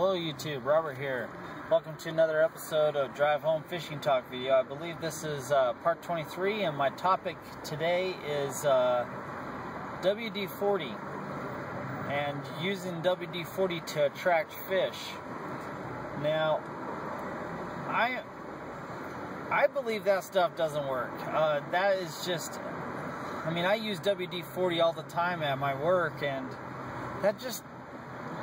Hello YouTube, Robert here. Welcome to another episode of Drive Home Fishing Talk video. I believe this is uh, part 23 and my topic today is uh, WD-40 and using WD-40 to attract fish. Now, I I believe that stuff doesn't work. Uh, that is just, I mean, I use WD-40 all the time at my work and that just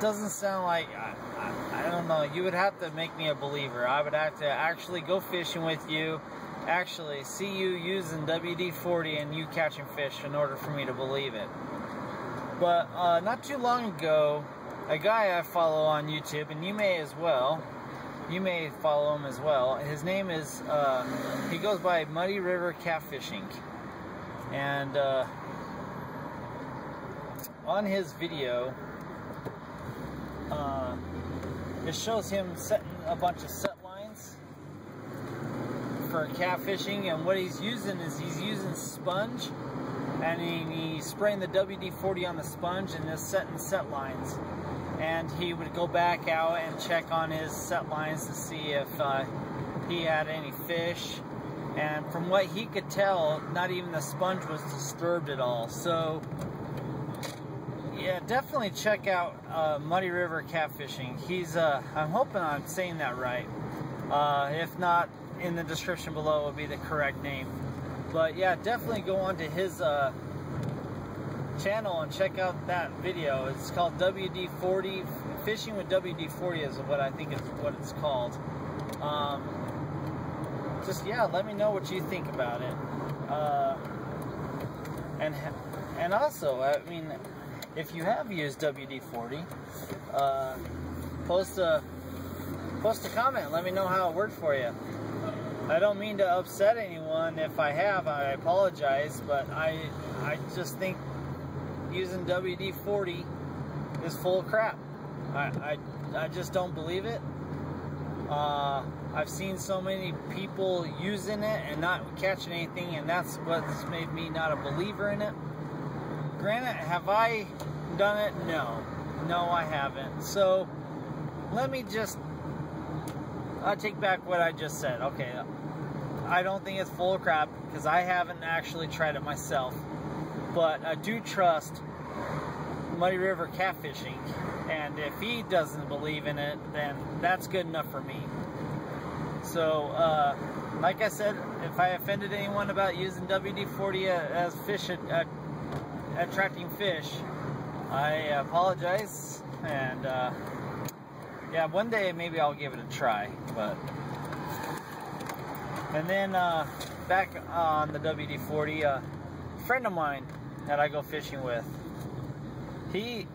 doesn't sound like I, I, I, don't know. You would have to make me a believer. I would have to actually go fishing with you actually see you using wd-40 and you catching fish in order for me to believe it. But uh, not too long ago a guy i follow on youtube and you may as well you may follow him as well. His name is uh, he goes by muddy river catfishing. And uh, on his video uh, it shows him setting a bunch of set lines for catfishing and what he's using is he's using sponge and he, he's spraying the WD-40 on the sponge and just setting set lines. And he would go back out and check on his set lines to see if uh, he had any fish. And from what he could tell not even the sponge was disturbed at all. So yeah, definitely check out uh, Muddy River Catfishing. He's, uh, I'm hoping I'm saying that right. Uh, if not, in the description below will be the correct name. But yeah, definitely go on to his uh, channel and check out that video. It's called WD-40, Fishing with WD-40 is what I think is what it's called. Um, just, yeah, let me know what you think about it. Uh, and, and also, I mean, if you have used WD-40, uh, post a post a comment. Let me know how it worked for you. I don't mean to upset anyone. If I have, I apologize. But I I just think using WD-40 is full of crap. I, I, I just don't believe it. Uh, I've seen so many people using it and not catching anything, and that's what's made me not a believer in it. Granted, have I done it? No. No, I haven't. So, let me just... I take back what I just said. Okay, I don't think it's full of crap because I haven't actually tried it myself. But I do trust Muddy River Catfishing. And if he doesn't believe in it, then that's good enough for me. So, uh, like I said, if I offended anyone about using WD-40 as fish uh, attracting fish, I apologize, and uh, yeah, one day maybe I'll give it a try, but and then uh, back on the WD-40, uh, a friend of mine that I go fishing with, he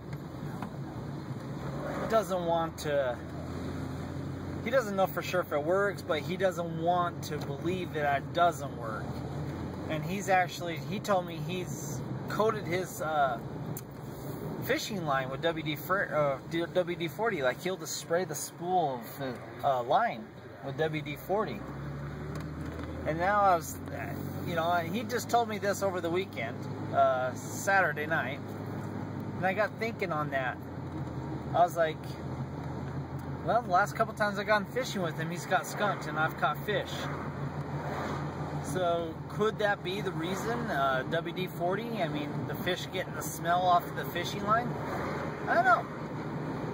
doesn't want to, he doesn't know for sure if it works, but he doesn't want to believe that it doesn't work. And he's actually, he told me he's coated his uh, fishing line with WD uh, WD-40. Like he'll just spray the spool of uh, line with WD-40. And now I was, you know, he just told me this over the weekend, uh, Saturday night, and I got thinking on that. I was like, well, the last couple times I've gone fishing with him, he's got skunked and I've caught fish. So could that be the reason? Uh, WD-40? I mean, the fish getting the smell off the fishing line? I don't know.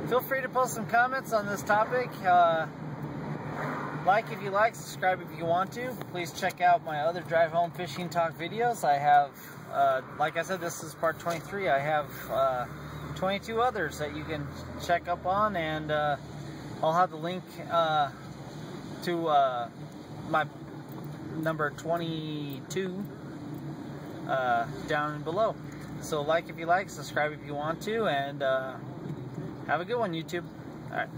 Feel free to post some comments on this topic. Uh, like if you like, subscribe if you want to. Please check out my other drive home fishing talk videos. I have, uh, like I said, this is part 23. I have uh, 22 others that you can check up on, and uh, I'll have the link uh, to my number 22 uh, down below. So like if you like, subscribe if you want to, and uh, have a good one, YouTube. All right.